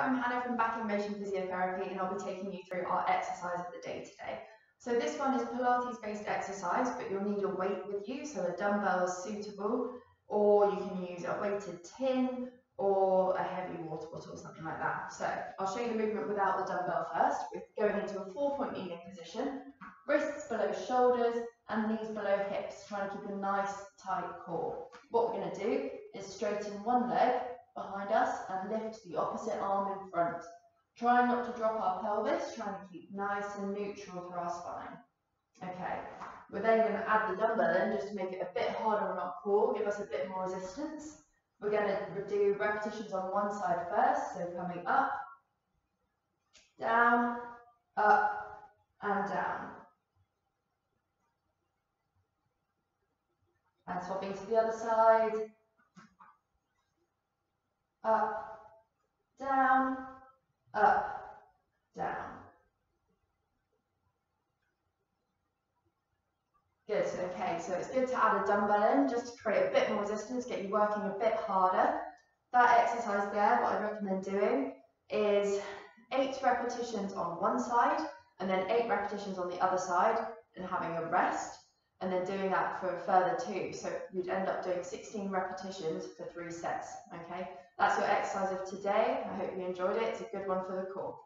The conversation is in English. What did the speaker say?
I'm Hannah from Back in Motion Physiotherapy and I'll be taking you through our exercise of the day today. So this one is Pilates based exercise but you'll need a weight with you so a dumbbell is suitable or you can use a weighted tin or a heavy water bottle or something like that. So I'll show you the movement without the dumbbell first. We're going into a four point kneeling position, wrists below shoulders and knees below hips, trying to keep a nice tight core. What we're going to do is straighten one leg behind lift the opposite arm in front. Try not to drop our pelvis, trying to keep nice and neutral for our spine. Okay, we're then going to add the dumbbell in just to make it a bit harder on our core, give us a bit more resistance. We're going to do repetitions on one side first, so coming up, down, up, and down. And swapping to the other side, up, down, up, down. Good, okay, so it's good to add a dumbbell in just to create a bit more resistance, get you working a bit harder. That exercise there, what I'd recommend doing is eight repetitions on one side and then eight repetitions on the other side and having a rest and then doing that for a further two. So you'd end up doing 16 repetitions for three sets, okay? That's your exercise of today. I hope you enjoyed it. It's a good one for the core.